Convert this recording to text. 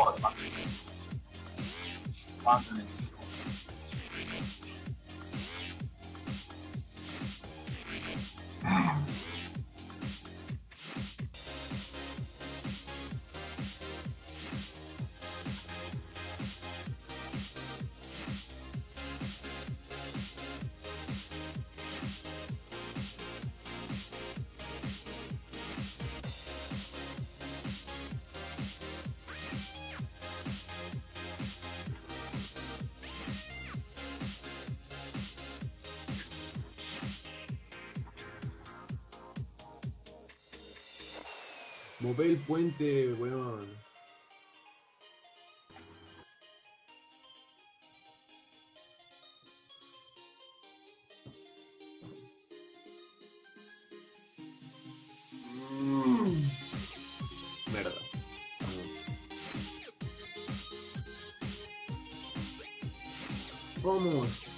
フォローでま。です。Move el puente, weón. Verdad. Vamos.